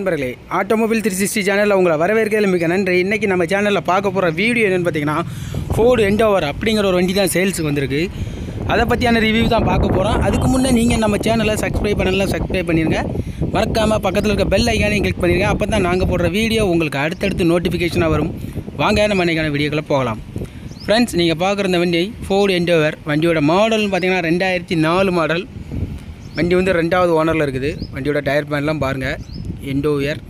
நண்பர்களே automobile three sixty சேனலில் உங்களை வரவேற்கிறதுல மிக நன்றி. இன்றைக்கி நம்ம சேனலில் பார்க்க போகிற வீடியோ என்னென்னு பார்த்தீங்கன்னா ஃபோர்டு எண்டோவர் அப்படிங்கிற ஒரு வண்டி தான் சேல்ஸுக்கு வந்திருக்கு. அதை பற்றியான ரிவ்யூ தான் பார்க்க போகிறோம் அதுக்கு முன்னே நீங்கள் நம்ம சேனலை சப்ஸ்கிரைப் பண்ணலாம் சப்ஸ்கிரைப் பண்ணிடுங்க மறக்காமல் பக்கத்தில் இருக்க பெல் ஐக்கானையும் கிளிக் பண்ணிடுங்க அப்போ தான் நாங்கள் போடுற வீடியோ உங்களுக்கு அடுத்தடுத்து நோட்டிஃபிகேஷனாக வரும். வாங்க நம்ம இன்றைக்கான வீடியோக்களை போகலாம். ஃப்ரெண்ட்ஸ் நீங்கள் பார்க்குற இந்த வண்டி ஃபோர்டு எண்டோவர் வண்டியோட மாடல்னு பார்த்தீங்கன்னா ரெண்டாயிரத்தி நாலு மாடல் வண்டி வந்து ரெண்டாவது ஓனரில் இருக்குது. வண்டியோட டயர் பேன்லாம் பாருங்கள் எண்டோவியர்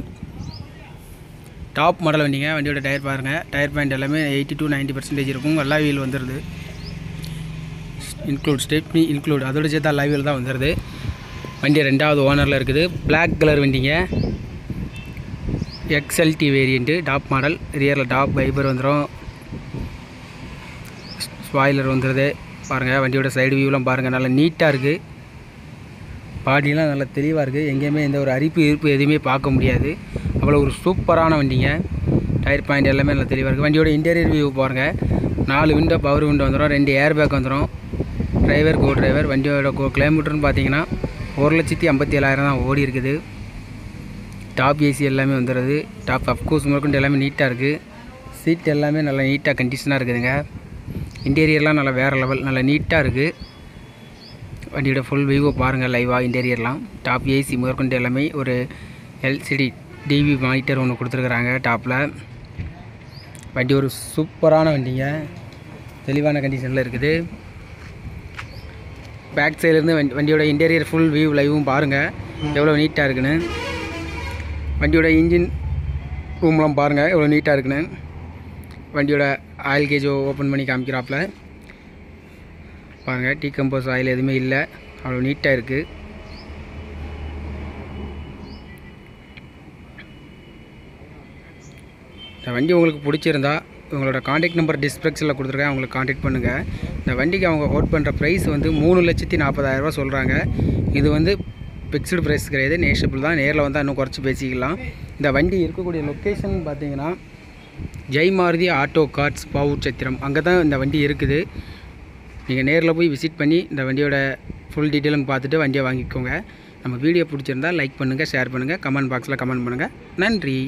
டாப் மாடல் வண்டிங்க வண்டியோட டயர் பாருங்கள் டயர் பாயிண்ட் எல்லாமே எயிட்டி டு 90% பர்சன்டேஜ் இருக்கும். எல்லா வீல் வந்துடுது இன்க்ளூட் ஸ்டெப்னி இன்க்ளூட் அதோட சேர்த்து எல்லா வீல் தான் வந்துடுது வண்டி ரெண்டாவது ஓனரில் இருக்குது. பிளாக் கலர் வண்டிங்க. எக்ஸ்எல்டி வேரியண்ட்டு டாப் மாடல் ரியரில் டாப் வைபர் வந்துடும் ஸ்பாய்லர் வந்துடுது பாருங்கள் வண்டியோட சைடு வியூலாம் பாருங்கள் நல்லா நீட்டாக இருக்குது பாடியெலாம் நல்லா தெளிவாக இருக்குது எங்கேயுமே எந்த ஒரு அரிப்பு இருப்பு எதுவுமே பார்க்க முடியாது. அவ்வளோ ஒரு சூப்பரான வண்டிங்க. டயர் பாயிண்ட் எல்லாமே நல்லா தெளிவாக இருக்குது வண்டியோட இன்டீரியர் வியூ பாருங்கள் நாலு விண்டோ பவர் விண்டோ வந்துடும் ரெண்டு ஏர் பேக் வந்துடும் டிரைவர் கோ டிரைவர் வண்டியோட கோ கிலோமீட்டர்னு பார்த்தீங்கன்னா ஒரு லட்சத்தி ஐம்பத்தி ஏழாயிரம் தான் ஓடி இருக்குது. டாப் ஏசி எல்லாமே வந்துடுது டாப் அப்கோர்ஸ் முதற்கொண்டு எல்லாமே நீட்டாக இருக்குது சீட் எல்லாமே நல்லா நீட்டாக கண்டிஷனாக இருக்குதுங்க. இன்டீரியர்லாம் நல்லா வேறு லெவல் நல்லா நீட்டாக இருக்குது வண்டியோட ஃபுல் வியூவை பாருங்கள் லைவாக இன்டீரியர்லாம் டாப் ஏசி முதற்கொண்டு எல்லாமே ஒரு எல்சிடி டிவி மானிட்டர் ஒன்று கொடுத்துருக்குறாங்க டாப்பில் வண்டி ஒரு சூப்பரான வண்டிங்க. தெளிவான கண்டிஷனில் இருக்குது. பேக் சைட்லேருந்து வண்டி வண்டியோட இன்டீரியர் ஃபுல் வியூ லைவும் பாருங்கள் எவ்வளோ நீட்டாக இருக்குன்னு. வண்டியோட இன்ஜின் ரூம்லாம் பாருங்கள் எவ்வளோ நீட்டாக இருக்குன்னு. வண்டியோட ஆயில் கேஜோ ஓப்பன் பண்ணி காமிக்கிறாப்பில் பாருங்கள் டீ கம்போஸ் ஆயில் எதுவுமே இல்லை. அவ்வளோ நீட்டாக இருக்குது இந்த வண்டி உங்களுக்கு பிடிச்சிருந்தா உங்களோட காண்டாக்ட் நம்பர் டிஸ்கிரிப்ஷனில் கொடுத்துருக்கேன் அவங்களுக்கு காண்டாக்ட் பண்ணுங்கள் இந்த வண்டிக்கு அவங்க ஹோட் பண்ணுற ப்ரைஸ் வந்து மூணு லட்சத்தி நாற்பதாயிரரூபா சொல்கிறாங்க இது வந்து ஃபிக்ஸ்டு ப்ரைஸ் கிடையாது நேஷபிள் தான். நேரில் வந்தால் இன்னும் குறைச்சி பேசிக்கலாம். இந்த வண்டி இருக்கக்கூடிய லொக்கேஷன் பார்த்தீங்கன்னா ஜெய் மாருதி ஆட்டோ கார்ட்ஸ் பாவூர் சத்திரம். அங்கே தான் இந்த வண்டி இருக்குது. நீங்கள் நேரில் போய் விசிட் பண்ணி இந்த வண்டியோட ஃபுல் டீட்டெயிலும் பார்த்துட்டு வண்டியை வாங்கிக்கோங்க. நம்ம வீடியோ பிடிச்சிருந்தா லைக் பண்ணுங்கள் ஷேர் பண்ணுங்கள் கமெண்ட் பாக்ஸில் கமெண்ட் பண்ணுங்கள் நன்றி.